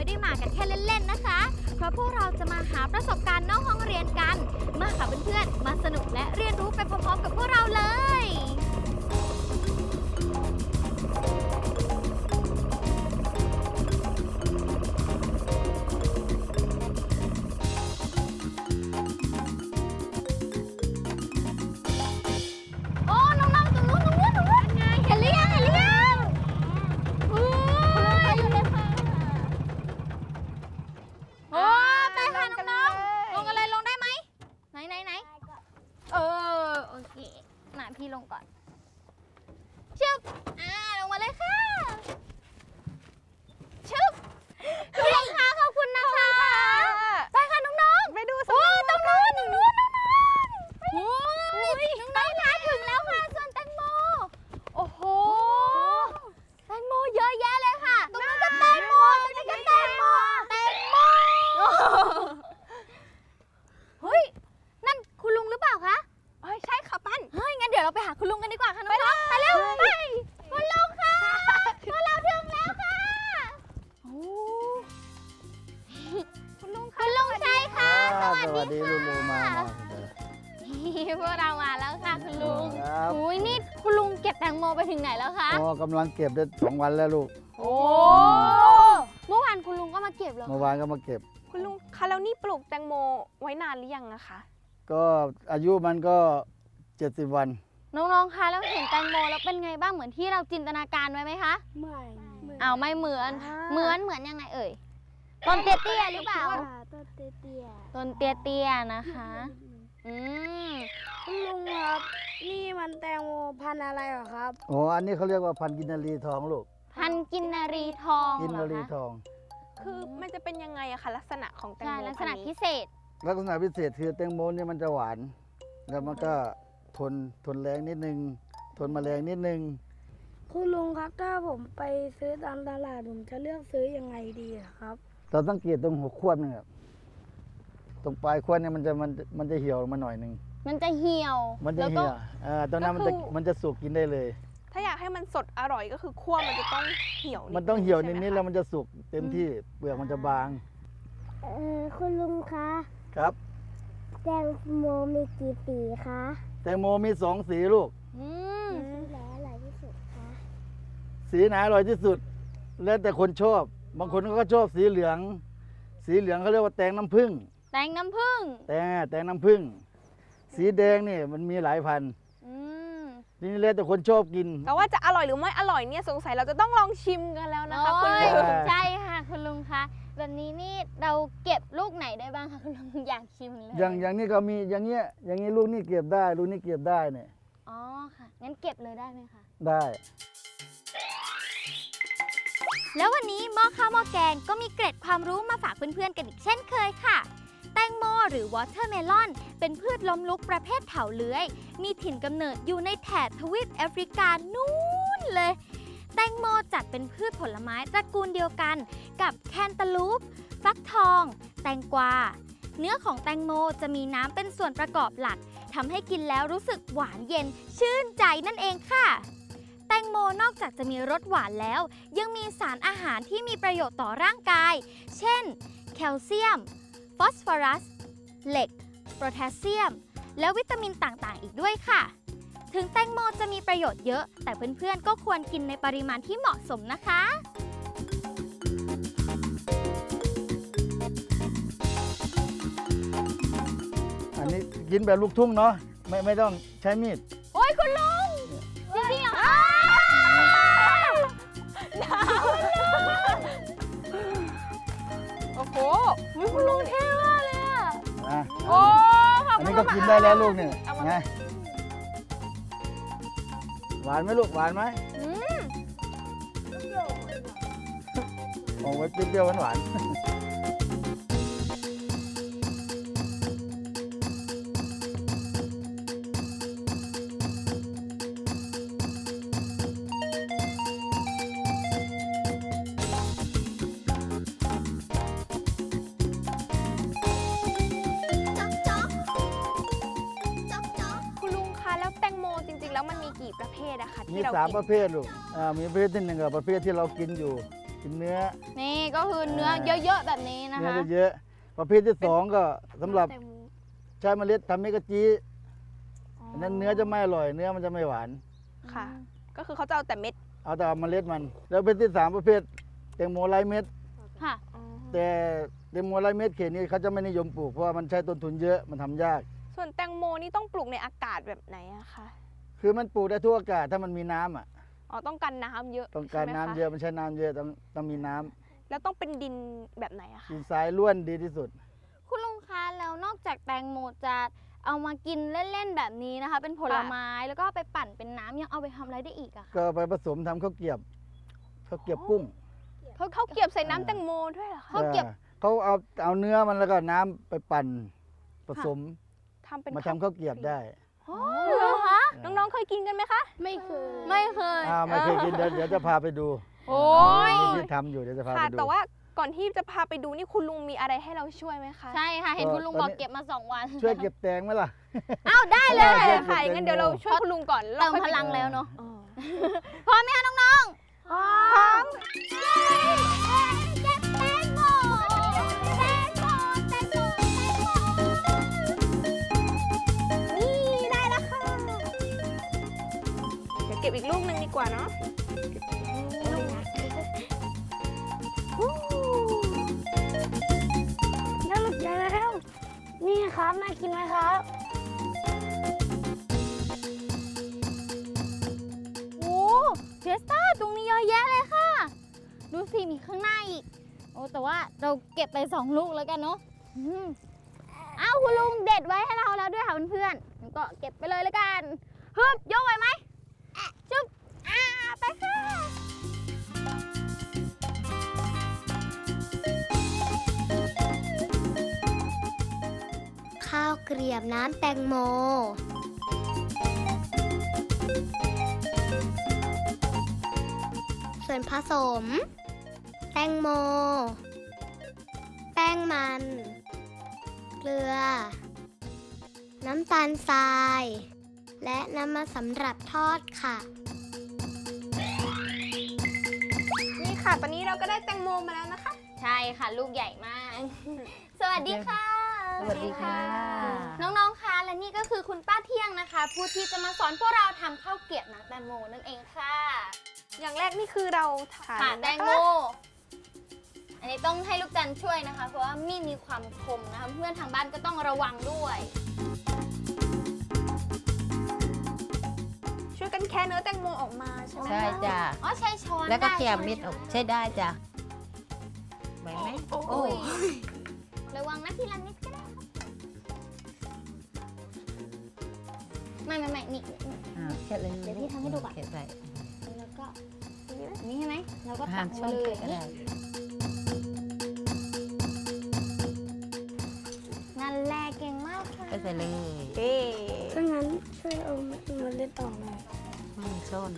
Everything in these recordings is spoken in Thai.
ไม่ได้มากันแค่เล่นๆนะคะ เพราะพวกเราจะมาหาประสบ กำลังเก็บได้สองวันแล้วลูก โอ้เมื่อวานคุณลุงก็มาเก็บแล้วเมื่อวานก็มาเก็บ คุณลุงคะแล้วนี่ปลูกแตงโมไว้นานหรือยังนะคะ ก็อายุมันก็70วัน น้องๆ คะแล้วเห็นแตงโมแล้วเป็นไงบ้างเหมือนที่เราจินตนาการไว้ไหมคะไม่อ้าวไม่เหมือนอ่าเหมือนเหมือนยังไงเอ่ยต้นเตี้ยๆหรือเปล่าต้นเตี้ยต้นเตี้ยๆนะคะ อืมๆ คุณลุงครับ นี่มันแตงโมพันธุ์อะไรเหรอครับโอ้อันนี้เขาเรียกว่าพันธุ์กินนารีทองลูก พันกินนารีทองกินเหรนาอรีคะทอง คือมันจะเป็นยังไงอะคะลักษณะของแตงใช่โมลักษณะพันธุ์พินี้เศษ ลักษณะพิเศษคือแตงโมเนี่ยมันจะหวาน แล้วมันก็ทนทนแรงนิดนึง ทนแมลงนิดนึง คุณลุงครับถ้าผมไปซื้อตามตลาดผมจะเลือกซื้อยังไงดีอะครับ เราสังเกตตรงหัวควดนี่ครับตรงปลายควดเนี่ยมันจะมันมันจะเหี่ยวมาหน่อยหนึง มันจะเหี่ยวมันจะแล้วก็ เหี่ยวอ่าตอนนั้นมันจะมันจะสุกกินได้เลย ถ้าอยากให้มันสดอร่อยก็คือคั่วมันจะต้องเหี่ยวมันต้องเหี่ยวใช่ไนิดๆแล้วมันจะสุกเต็มที่เปลือกมันจะบางเออคุณลุงคะครับ แตงโมมีกี่สีคะแตงโมมีสองสีลูก อืมสีไหนอร่อยที่สุดคะสีไหนอร่อยที่สุด แล้วแต่คนชอบ บางคนเขาก็ชอบสีเหลือง สีเหลืองเขาเรียกว่าแตงน้ำผึ้งแตงน้ำผึ้งแตงแตงน้ำผึ้ง สีแดงนี่มันมีหลายพันธุ์อืมนี่แล้วแต่คนชอบกินแต่ว่าจะอร่อยหรือไม่อร่อยเนี่ยสงสัยเราจะต้องลองชิมกันแล้วนะคะคุณโอ้ลุยงเออใช่ค่ะคุณลุงคะแบบนี้นี่เราเก็บลูกไหนได้บ้างคะคุณลุงอยากชิมเลยอย่างอย่างนี้ก็มีอย่างเงี้ยอย่างนี้ลูกนี่เก็บได้ลูกนี่เก็บได้เนี่ยอ๋อค่ะงั้นเก็บเลยได้ไหมคะได้ แล้ววันนี้หม้อข้าวหม้อแกงก็มีเกร็ดความรู้มาฝากเพื่อนๆกันอีกเช่นเคยค่ะ แตงโมหรือ watermelon เป็นพืชล้มลุกประเภทเถาเลื้อย มีถิ่นกำเนิดอยู่ในแถบทวีปแอฟริกานู่นเลย แตงโมจัดเป็นพืชผลไม้ตระกูลเดียวกัน กับแคนตาลูป ฟักทอง แตงกวา เนื้อของแตงโมจะมีน้ำเป็นส่วนประกอบหลักทำให้กินแล้วรู้สึกหวานเย็น ชื่นใจนั่นเองค่ะแตงโมนอกจากจะมีรสหวานแล้ว ยังมีสารอาหารที่มีประโยชน์ต่อร่างกาย เช่น แคลเซียม ฟอสฟอรัส เหล็ก โพแทสเซียม และวิตามินต่างๆ อีกด้วยค่ะ ถึงแตงโมจะมีประโยชน์เยอะ แต่เพื่อนๆ ก็ควรกินในปริมาณที่เหมาะสมนะคะอันนี้กินแบบลูกทุ่งเนาะไม่ไม่ต้องใช้มีด โอ้ยคุณลุงจริงๆเหรอคะโอ้โหอุ๊ยคุณลุงเท่ ก็กินได้แล้วลูกเนี่ยเอามาไงหวานไหมลูกหวานไหมอืมโอ้ไว้เปรี้ยวๆหวาน คะมีที่เราสามกิประเภทลูกอ่ามีประเภทที่หนึ่งกับประเภทที่เรากินอยู่ กินเนื้อ นี่ก็คือเนื้อเยอะๆแบบนี้นะเนื้อคะเยอะๆประเภทที่สองก็สำหรับแตงโมใช้เมล็ดทำเมกะจีอันนั้นเนื้อจะไม่อร่อย เนื้อมันจะไม่หวาน ค่ะ ก็คือเขาจะเอาแต่เม็ดเอาแต่เมล็ดมัน แล้วประเภทที่สามประเภทแตงโมไร้เม็ด ค่ะ แต่แตงโมไร้เม็ดเขตนี้เขาจะไม่นิยมปลูกเพราะว่ามันใช้ต้นทุนเยอะมันทำยาก ส่วนแตงโมนี่ต้องปลูกในอากาศแบบไหนอะคะ คือมันปลูกได้ทั่วอากาศถ้ามันมีน้ำอะ อ๋อต้องการน้ำเยอะต้องการใช่ไหมน้ำคะเยอะมันใช้น้ำเยอะต้องต้องมีน้ำแล้วต้องเป็นดินแบบไหนอะคะดินทรายล้วนดีที่สุด คุณลุงคะแล้วนอกจากแตงโมจะเอามากินเล่นๆแบบนี้นะคะ เป็นผลไม้แล้วก็เอาไปปั่นเป็นน้ำยังเอาไปทำอะไรได้อีกอะคะก็ไปผสมทำข้าวเกรียบข้าวเกรียบกุ้งเขาเขาเก็บใส่น้ำแตงโมด้วยเหรอคะข้าวเกรียบออเขาเอาเอาเนื้อมันแล้วก็น้ำไปปั่นผสมทำเป็นมาทำข้าวเกรียบได้เหรอคะ น้องๆเคยกินกันไหมคะ ไม่เคย ไม่เคยอ่าไม่เคยกินเดี๋ยวเดี๋ยวจะพาไปดูโอ้ยมีที่ทำอยู่เดี๋ยวจะพาค่ะไปดู แต่ว่าก่อนที่จะพาไปดูนี่คุณลุงมีอะไรให้เราช่วยไหมคะ ใช่ค่ะ เห็นก็คุณลุงตอนบอกนี้เก็บมาสองวัน ช่วยเก็บแตงไหมล่ะ อ้าวได้ได้เลยเลยช่วยค่ะเก็บงั้นเดี๋ยวเราแตงโมช่วยคุณลุงก่อนเติเรามค่อยพไปลังแล้วเนาะอ๋อพร้อมไหมคะน้องๆ พร้อม เก็บอีกลูกหนึ่งดีกว่าเนาะน่าหลุดใจแล้ว นี่ครับน่ากินไหมครับโอ้เฟียสต้าตรงนี้เยอะแยะเลยค่ะ ดูสิ มีข้างหน้าอีก โอ้แต่ว่าเราเก็บไปสองลูกแล้วกันเนาะอ้าวคุณลุงเด็ดไว้ให้เราแล้วด้วยค่ะเพื่อนๆก็เก็บไปเลยแล้วกันฮึบยกไหวไหม ไปค่ะ ข้าวเกรียบน้ำแตงโมส่วนผสม แตงโม แป้งมัน เกลือ น้ำตาลทราย และน้ำมันสำหรับทอดค่ะ ค่ะ ตอนนี้เราก็ได้แตงโมมาแล้วนะคะ ใช่ค่ะลูกใหญ่มาก สวัสดีค่ะ สวัสดีค่ะ น้องๆ คะและนี่ก็คือคุณป้าเที่ยงนะคะ ผู้ที่จะมาสอนพวกเราทำข้าวเกรียบน้ำแตงโมนั่นเองค่ะ อย่างแรกนี่คือเราทาค่ะนแตงโม อันนี้ต้องให้ลูกจันทร์ช่วยนะคะ เพราะว่ามีดมีความคมนะคะ เพื่อนทางบ้านก็ต้องระวังด้วย แค่เนื้อแตงโมออกมาใช่ไหมใช่คะจ้ะอ๋อใช้ช้อนแล้วก็ได้เขี่ยใช่ไหมิดออกคะใช้ได้จ้ะไหวไหมโอ้โอ้ยระวังนะทีละนิดก็ได้ครับไม่ไม่ไม่นี่นี่อ่าแค่เลยเดี๋ยวพี่ทำให้ดูก่อนเขี่ยใส่แล้วก็อันนี้ใช่ไหมแล้วก็ห่าตังกช่มาองเลเขี่ยยก็ได้นั่นแหละเก่งมากค่ะก็ใส่เลย เอ๊ถ้างั้นช่วยเอาเมล็ดออกหน่อย ไม่มีส้น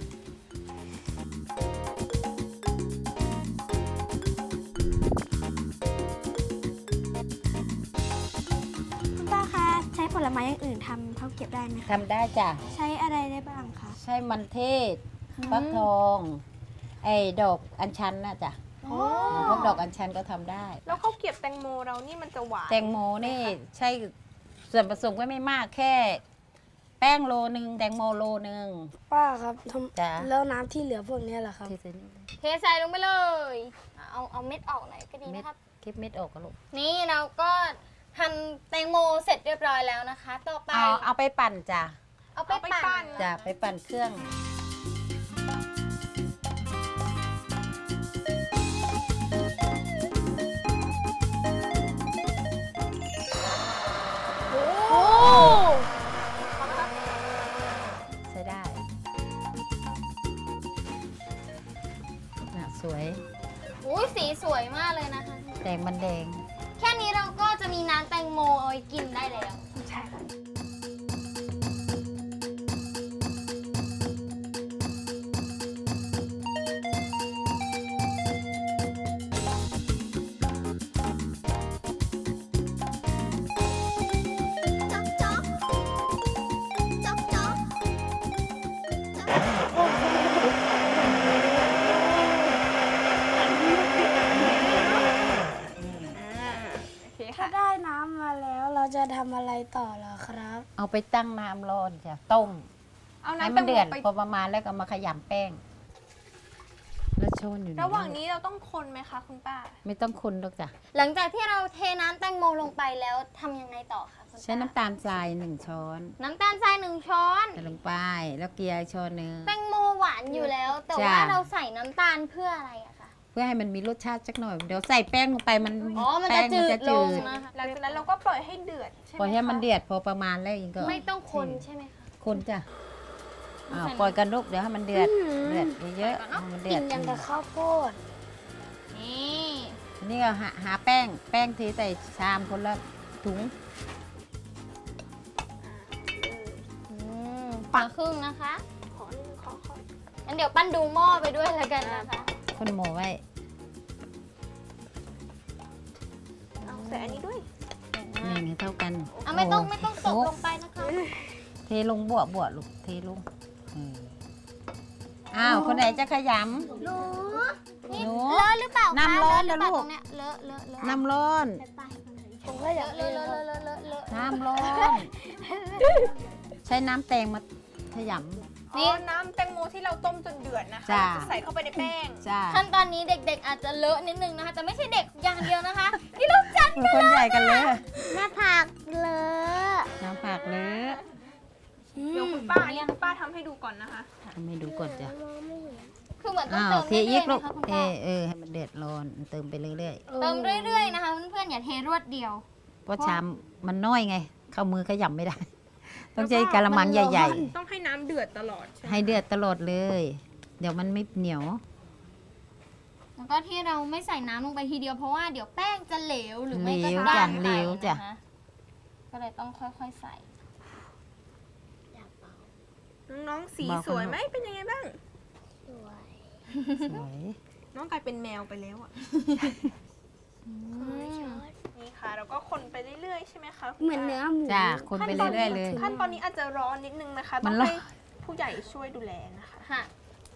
คุณป้าคะใช้ผลไม้อย่างอื่นทำข้าวเกรี๊ยวได้ไหมคะทำได้จ้ะ ใช้อะไรได้บ้างคะใช้มันเทศ ฟักทอง ไอ้ดอกอัญชันน่ะจ้ะพวกดอกอัญชันก็ทำได้ แล้วข้าวเกรียบแตงโมเรานี่มันจะหวานแตงโมนี่ใช่ส่วนผสมก็ไม่มากแค่ แป้งโลนึงแตงโมโลนึงป้าครับทจ้ะำแล้วน้ำที่เหลือพวกเนี้ยเหรอครับ ที่ซื้อนี่เทใส่ลงไปเลย เอาเอาเม็ดออกหน่อยก็ดีนะครับคลิปเม็ดออกก็ลูกนี่เราก็ทำแตงโมเสร็จเรียบร้อยแล้วนะคะ ต่อไปเอาเอาไปปั่นจ้ะ เอาไปเอาไปปั่ปั่นนจ้ะไปปั่นเครื่อง สีสวยมากเลยนะคะ แดงมันแดง แค่นี้เราก็จะมีน้ำแตงโมเอาไว้กินได้แล้ว ไปตั้งน้ำร้อนจ้ะต้มเอาให้น้ำมันแตงโมเดือดไปพอประมาณแล้วก็มาขยำแป้ง แล้วโชนอยู่ใระหว่างนี้เราต้องคนไหมคะคุณป้า ไม่ต้องคนหรอกจ้ะหลังจากที่เราเทน้ำแตงโมลงไปแล้วทำยังไงต่อคะคุณป้าใช้น้ำตาลทรายหนึ่งช้อนน้ำตาลทรายหนึ่งช้อน ใส่ลงไปแล้วเกลือช้อนหนึ่ง แตงโมหวานอยู่แล้ว แต่จ้ะว่าเราใส่น้ำตาลเพื่ออะไรอะคะ เพื่อให้มันมีรสชาติสักหน่อย เดี๋ยวใส่แป้งลงไปมันอ๋อมันแป้จะงจืดลงจืดนะคะหลังจากนั้นเราก็ปล่อยให้เดือดใช่ไหมปล่อยให้มันคะเดือดพอประมาณแล้วเองก็ไม่ต้องคนใช่ไหมคะคนจ้ะอ้าวใส่น้ำปล่อยกันลูกเดี๋ยวให้มันเดือดเดือดเยอะๆให้มันเดืกิอดนอย่างกับข้าวโพดนี่นี่ก็หาหาแป้งแป้งทีใส่ชามคนละถุงอืมปักครึ่งนะคะขอนิดนึงขอของั้นเดี๋ยวปั้นดูหม้อไปด้วยแล้วกันนะคะ คนหมูไว้เอาใส่อันนี้ด้วยนี่ให้เท่ากันอะไม่ต้องโไม่ต้องตกลงไปนะคะเทลงบวบบวบลูกเทลงเอออ้าวคนไหนจะขยหนูนี่หนูเลอะหรือเปล่าคะน้ำร้อนเลอะหรือเปล่านะลูกตรงเนี้ยเลอะเลอะเลอะำน้ำร้อนผมก็อยากเลเล่อะนเลคอะรับเลอะเลอะเลอะเลอะน้ำร้อนใช้น้ำแตงมาขย อ๋อน้ำแตงโมที่เราต้มจนเดือดนะคะ จ้ะ จะใส่เข้าไปในแป้งำจ้าขั้นตอนนี้เด็กๆ อาจจะเลอะนิดนึงนะคะ แต่ไม่ใช่เด็กอย่างเดียวนะคะ นี่ลูกจัดคนใหญ่กันเลยหน้าผักเลอะน้ำผักเลยเดี๋ยวคุณป้าอันนี้คุณป้าทำให้ดูก่อนนะคะ ทำให้ดูก่อนจ้ะคือเหมือนต้องอ้าวเติมเทเรื่อีอยกๆลูนะกคะคุณเทป้าเออให้มันเดือดร้อนเติมไปเรื่อยเติมเรื่อยๆนะคะเพื่อนๆอย่าเทรวดเดียว ๆเพราะชามมันน้อยไง เข้ามือขยำไม่ได้ ต้องใช้กะละมังใหญ่ ต้องให้น้ำเดือดตลอดใช่ๆ ไหมให้เดือดตลอดเลย เดี๋ยวมันไม่เหนียว แล้วก็ที่เราไม่ใส่น้ำลงไปทีเดียวเพราะว่าเดี๋ยวแป้งจะเหลวหรือไม่ก็เหลวด้าจ้ะนไปเหลวจ้ะนะคะก็เลยต้องค่อยๆใส่ น้องๆสีบอกสวยเขาไหมเป็นยังไงบ้างสวย น้องกลายเป็นแมวไปแล้วอะนี่ ค่ะเราก็คนไปเรื่อยๆ ใช่ไหมคะคุณเหมือนป้าเนื้อหมูจ้าคนไปเรื่อยๆเลย ขั้นตอนนี้อาจจะร้อนนิดนึงนะคะมัต้อนงร้อนให้ผู้ใหญ่ช่วยดูแลนะคะค่ะ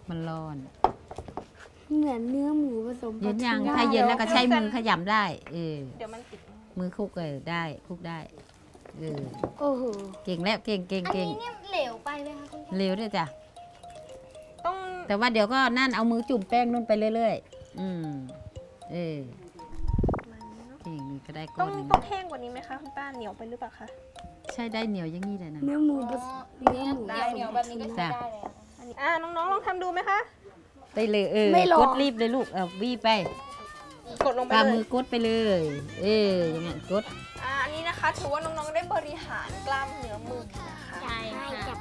มันร้อน เหมือนเนื้อหมูผสมเย็นยังปลาทูถ้าเย็นแล้วก็ใช้มือขยำได้เออเดี๋ยวมันติดมือคลุกเลยได้คลุกได้เออโอ้โหเก่งแล้วเก่งเก่งอันเก่งนี้เนี่ยเหลวไปเลยค่ะคุณป้าเร็วด้วยจ้ะต้องแต่ว่าเดี๋ยวก็นั่นเอามือจุ่มแป้งนู่นไปเรื่อยๆอืมเออ เก่งนี่ก็ได้ก้ต้ออนงหนึ่งต้องแห้งกว่านี้ไหมคะคุณป้าเหนียวไปหรือเปล่าคะ ใช่ได้เหนียวอย่างนี้เลยนะ เนื้อหมูผสมเนื้อหมูเหนียวเหนียวๆแบบนี้ก็ใช้จ้ะ ได้เลยอะอันนี้อ่าน้องๆลองทำดูไหมคะ ไปเลยเออไม่รอ กดรีบเลยลูก เอาวีไปกดลงไปฝ่าเลมืย อกดไปเลย เอออย่างเงี้ยกด อ่าอันนี้นะคะ ถือว่าน้องๆได้บริหารกล้ามเนื้อมือนะคะ ใช่ค่ะ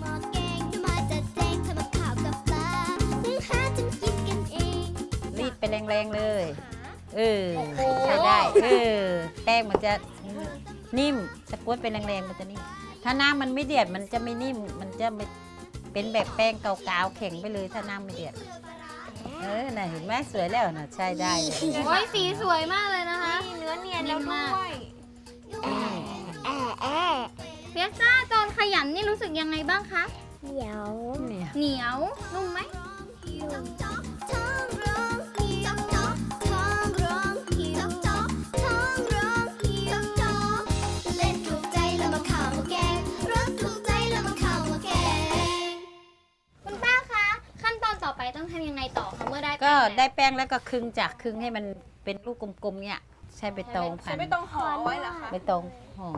หม้อแกงจะมาจัดแจงทำกับข้าวกับปลาหุงหาจนกินกันเอง รีดไปแรงๆเลย เออใช้ได้เออแป้งมันจะนิ่มสกดไปแรงๆมันจะนิ่มถ้าน้ำมันไม่เดือดมันจะไม่นิ่ม มันจะไม่เป็นแบบแป้งเกาๆแข็งไปเลยถ้าน้ำไม่เดือดเออน่ะเห็นไหมสวยแล้วน่ะใช่ได้เลยโอ้ยสีสวยมากเลยนะคะนี่เนื้อเนียนแล้วด้วยเปียซ่าตอนขยำนี่รู้สึกยังไงบ้างคะเดี๋ยวเนี่ยเหนียวนุ่มไหม ตอนต่อไปต้องทำยังไงต่อคะเมื่อได้ก็แป้งแล้วได้แป้งแล้วก็ครึ่งจากครึ่งให้มันเป็นลูกกลมๆเนี่ยใช้ใบตองพัใช้นไม่ต้องห่อไว้เหรอคะใบตองห่อ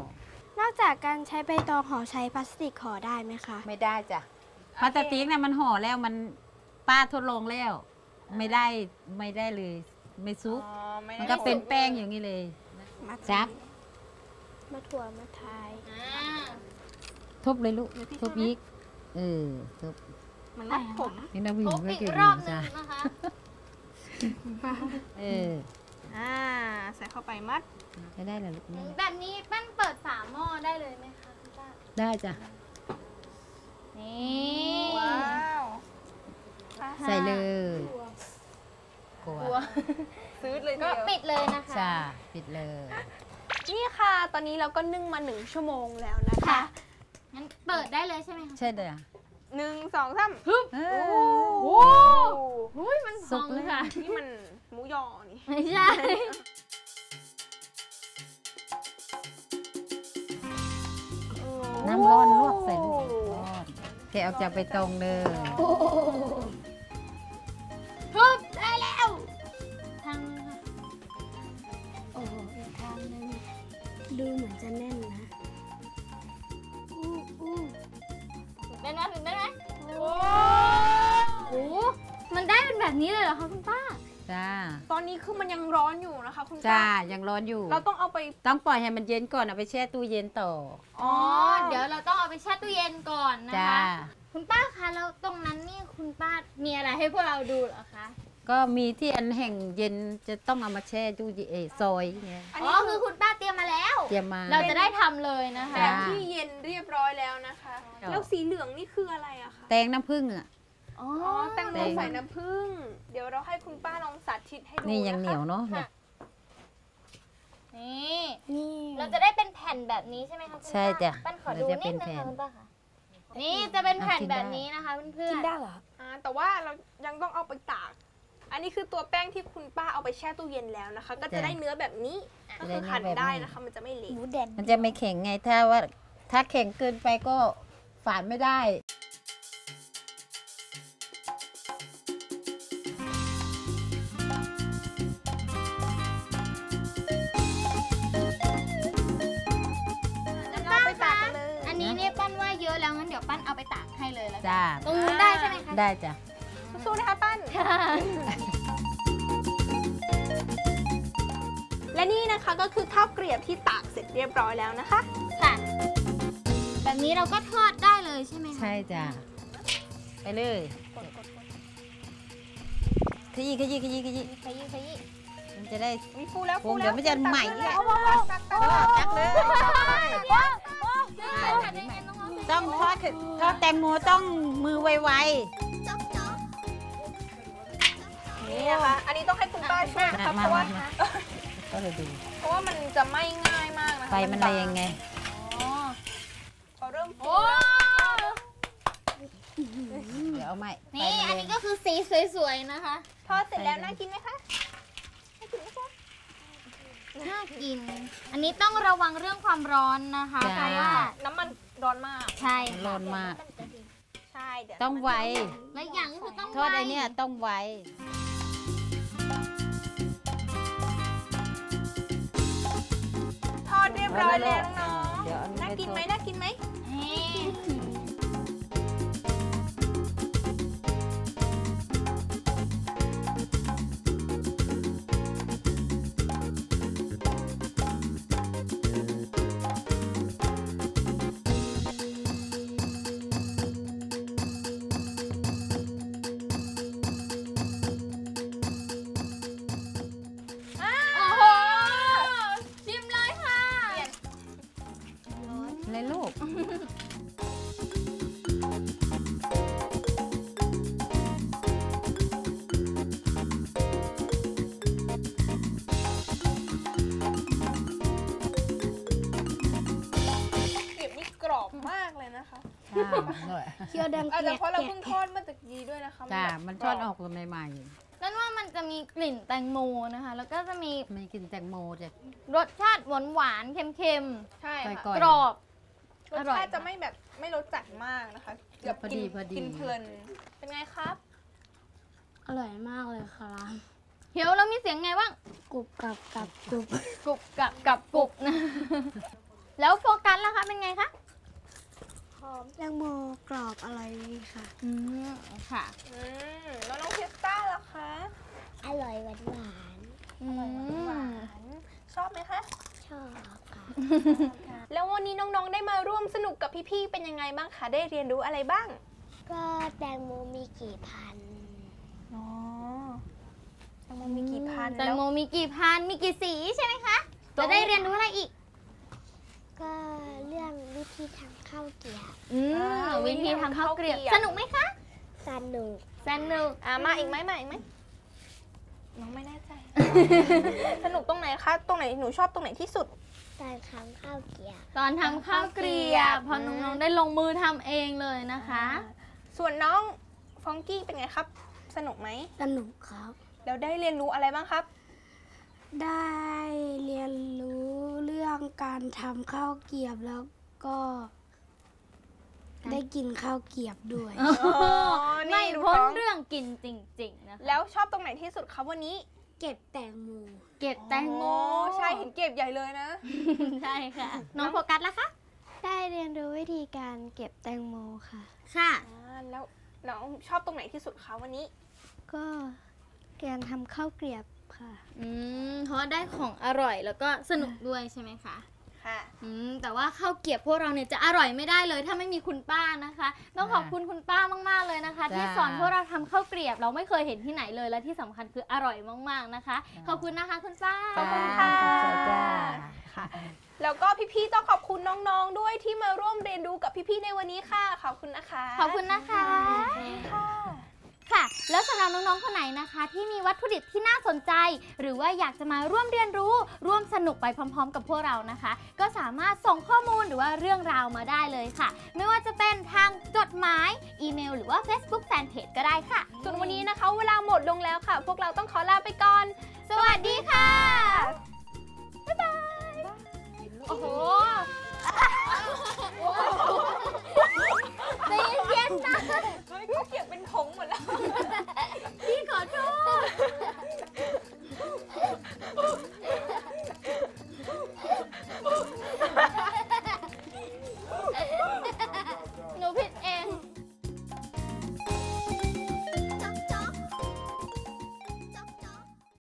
นอกจากการใช้ใบตองห่อใช้พลาสติกห่อได้ไหมคะ ไม่ได้จ้ะพลาสติกเนี่ยมันห่อแล้วมันป้าทดลองแล้ว ไม่ได้ไม่ได้เลย ไม่ซุกอ๋อไได้มันก็เป็นแป้งอย่างนี้เลยจับมาถั่วมาทายอ่าทุบเลยลูกทุบอีกเออทุบ มันมัดผมนี่นะผู้หทุญิบงก็อีกเก่งรอบหนึจ้ะงนะคะเอออ่าใส่เข้าไปมัดไม่ได้เลยลูกนี่แบบนี้แป้นเปิดฝาหม้อได้เลยไหมคะคุณป้าได้จ้ะนี่ว้าวใส่เลยกลัวกลัวซื้อเลยก็เดียวปิดเลยนะคะจ้าปิดเลยนี่ค่ะ ตอนนี้เราก็นึ่งมาหนึ่งชั่วโมงแล้วนะคะค่ะงั้นเปิดได้เลยใช่ไหมคะใช่เลยอะ หนึ่งสองสามเอโอ้ออุ้ยมันสุพกองแล้วค่ะ นี่มันหมูยอนี่ ไม่ใช่เน้ำร้อนลวกใส่ลูกร้อนแกะออกจากใบตองเลยทุบได้แล้วทางนี้ค่ะโอ้โหอีกทางหนึงดูเหมือนจะแน่น นแบบนี้เลยเหรอคะคุณป้า จ้า ตอนนี้คือมันยังร้อนอยู่นะคะ คุณจ้าป้า ยังร้อนอยู่ เราต้องเอาไป ต้องปล่อยให้มันเย็นก่อนเอาไปแช่ตู้เย็นต่อ อ๋อ เดี๋ยวเราต้องเอาไปแช่ตู้เย็นก่อนนะจ้า คะ คุณป้าคะแล้วตรงนั้นนี่คุณป้ามีอะไรให้พวกเราดูเหรอคะ ก็มีที่อันแห่งเย็นจะต้องเอามาแช่ตู้เย็นเออซอยเนี่ยอันอ๋อ นี้คือคุณป้าเตรียมมาแล้ว เตรียมมา เราจะได้ทำเลยนะคะแบบที่เย็นเรียบร้อยแล้วนะคะจ้ะแล้วสีเหลืองนี่คืออะไรอะคะ แตงน้ำผึ้งอะ อ๋ออ๋อแตงโมแตงใส่น้ำผึ้งเดี๋ยวเราให้คุณป้าลองสาธิตให้ดูนี่ยังเหนียวะคะเนาะเนี่ยนี่นี่เราจะได้เป็นแผ่นแบบนี้ใช่ไหมคะคุณป้าใช่จ้ะปั้นขอเราดูจะนิเป็ดนนึงแผ่ค่ะนคุณป้าค่ะนี่จะเป็นแผ่นกินแบได้บนี้นะคะเพื่อนกินๆได้เหรออ่าแต่ว่าเรายังต้องเอาไปตาก อันนี้คือตัวแป้งที่คุณป้าเอาไปแช่ตู้เย็นแล้วนะคะ ก็จะจ้ะได้เนื้อแบบนี้ก็จะได้คือเนื้อหั่นแบบได้นี้นะคะ มันจะไม่เละหมูแดดมันจะไม่แข็งไงถ้าว่า ถ้าแข็งเกินไปก็ฝานไม่ได้ ได้ใช่ไหมคะได้จ้ะสู้ๆนะคะปั้น และนี่นะคะก็คือข้าวเกรียบที่ตากเสร็จเรียบร้อยแล้วนะคะ ค่ะ แบบนี้เราก็ทอดได้เลยใช่ไหมคะใช่จ้ะไปเลยขยี้ขยี้ขยี้ขยี้ขยี้ขยี้มันจะได้มีฟูแล้วฟูฟูแล้วเดี๋ยวมันจะใหม่ตักขึ้นเลยตักตักตักตักเลยต้องทอดคือทอดแตงโมต้องมือไว นี่นะคะ อันนี้ต้องให้คุณป้าช่วยๆนะคะมาเพราะมาว่ามาก็เลยดูเพราะว่ามันจะไหม้ง่ายมากนะคะไฟมันแรงไงอ๋อพอเริ่มฟูโอ้เดี๋ยวเอาใหม่นี่ไฟมัอันแรนี้งก็คือสีสวยๆนะคะ ทอดเสร็จแล้วน่ากินไหมคะน่ากิน อันนี้ต้องระวังเรื่องความร้อนนะคะเพราะว่าน้ำมันร้อนมาก ใช่ร้อนมาก ใช่เดี๋ยวต้องไว และอีกอย่างก็คือต้องทอดไอวเนี้ยต้องไว เรียบร้อยแล้วน้องเดี๋ยวอันนี้ๆน่ากินไหมไปทอดน่ากินไหม ด้วยเคี่ยวดังอาจเกลีจะยดเพราะเราแกะเพิ่งทอดเมื่อตะกี้ด้วยนะคะจ้าแบบมันทอดออกมาใหม่นั่นว่ามันจะมีกลิ่นแตงโมนะคะ แล้วก็จะมีๆไม่กินแตงโมจ้ะรสชาติหวานหวานๆเค็มใช่ไปค่ะก่อนๆกรอบรสชาติจะไม่แบบไม่รสจัดมากนะคะเกือบพอกิดีนพอดีกินเพลินเป็นไงครับ อร่อยมากเลยครับเคี้ยวแล้วมีเสียงไงบ้างกรุบกรับกรับกรุบกรุบกับกับกรุบนะแล้วโฟกัสล่ะคะเป็นไงคะห อมแตงโมกรอบอร่อยดีค่ะ อืมค่ะ อืมแล้วน้องพิสต้าล่ะคะ อร่อยหวานหวานอืมชอบไหมคะ ชอบค่ะ แล้ววันนี้น้องๆ ได้มาร่วมสนุกกับพี่ๆ เป็นยังไงบ้างคะ ได้เรียนรู้อะไรบ้าง ก็แตงโมมีกี่พัน อ๋อแตงโมมีกี่พันแตงโมมีกี่พัน มีกี่สีใช่ไหมคะ จะได้เรียนรู้อะไรอีก ก็เรื่องวิธีทำ ข้าวเกรี๊ยวอืมวิธีทำข้าวเกลียบสนุกไหมคะ สนุกสนุกอะมาอีกไหมมาอีกไหมน้องไม่แน่ใจ สนุกตรงไหนคะ ตรงไหนหนูชอบตรงไหนที่สุด ตอนทำข้าวเกรี๊ยวตอนทำข้าวเกลียบพอน้องๆได้ลงมือทำเองเลยนะคะ ส่วนน้องฟองกี้เป็นไงครับ สนุกไหมสนุกครับ แล้วได้เรียนรู้อะไรบ้างครับ ได้เรียนรู้เรื่องการทำข้าวเกรี๊ยวแล้วก็ ได้กินข้าวเกรียบด้วยโอ้โหนี่ไม่ดูพ้นท้อง เรื่องกินจริงๆนะคะแล้วชอบตรงไหนที่สุดคะวันนี้เก็บแตงโมเก็บแตงโมอ้ใช่เห็นเก็บใหญ่เลยนะ ใช่ค่ะ น้องโฟกัสล่ะคะ ได้เรียนรู้วิธีการเก็บแตงโมค่ะ ค่ะ อ่าแล้วแล้วชอบตรงไหนที่สุดคะวันนี้ ก็การทำข้าวเกรียบค่ะ อืมเพราะว่าได้ของอร่อยแล้วก็สนุกด้วยใช่ไหมคะ ค่ะ อืมแต่ว่าข้าวเกรียบพวกเราเนี่ยจะอร่อยไม่ได้เลย ถ้าไม่มีคุณป้านะคะ ต้องขอบคุณคุณป้ามากๆเลยนะคะ จ้า ที่สอนพวกเราทำข้าวเกรียบเราไม่เคยเห็นที่ไหนเลยและที่สำคัญคืออร่อยมากๆนะคะ ขอบคุณนะคะคุณป้า ขอบคุณค่ะจ้าจ้าแล้วก็พี่ๆต้องขอบคุณน้องๆด้วยที่มาร่วมเรียนรู้กับพี่ๆในวันนี้ค่ะ ขอบคุณนะคะ ขอบคุณนะคะ ค่ะ ค่ะ แล้วสำหรับน้องๆคนไหนนะคะ ที่มีวัตถุดิบที่น่าสนใจ หรือว่าอยากจะมาร่วมเรียนรู้ ร่วมสนุกไปพร้อม ๆ กับพวกเรานะคะ ก็สามารถส่งข้อมูลหรือว่าเรื่องราวมาได้เลยค่ะ ไม่ว่าจะเป็นทางจดหมาย อีเมล หรือว่า Facebook Fanpage ก็ได้ค่ะ ส่วนวันนี้นะคะ เวลาหมดลงแล้วค่ะ พวกเราต้องขอลาไปก่อน สวัสดีค่ะบ๊ายบายโอ้โหใจเย็นๆนะ งหมดแล้ว พี่ขอโทษ หนูผิด